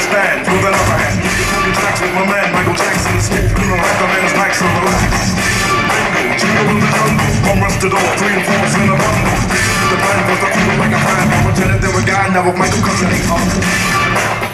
Big boy stand with hand. Talking tracks with my man Michael Jackson. Smoke, you know, like so relax. One rush the door, three and four in a bundle. The band was the cool like a fan. I'm a tenant, there a guy now with Michael Jackson.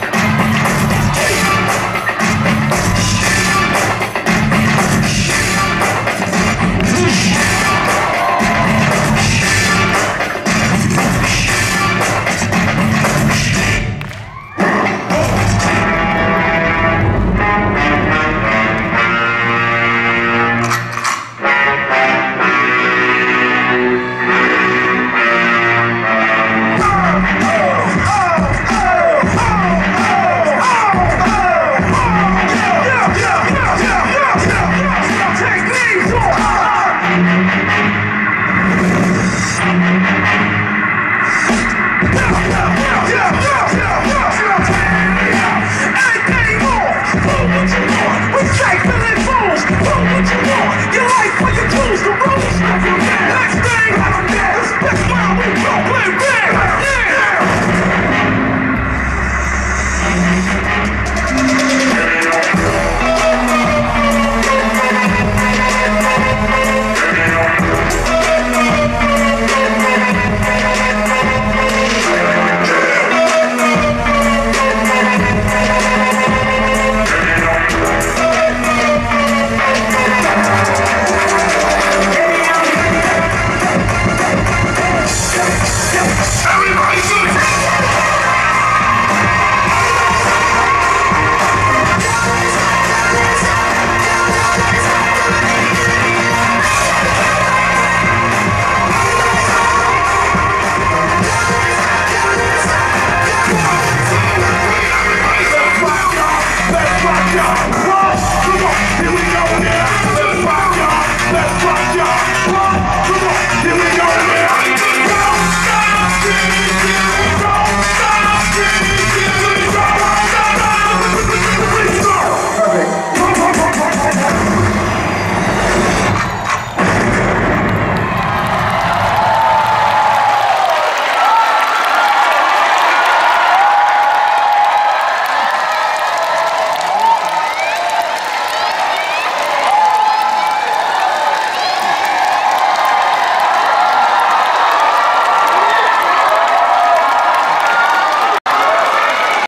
Everybody good!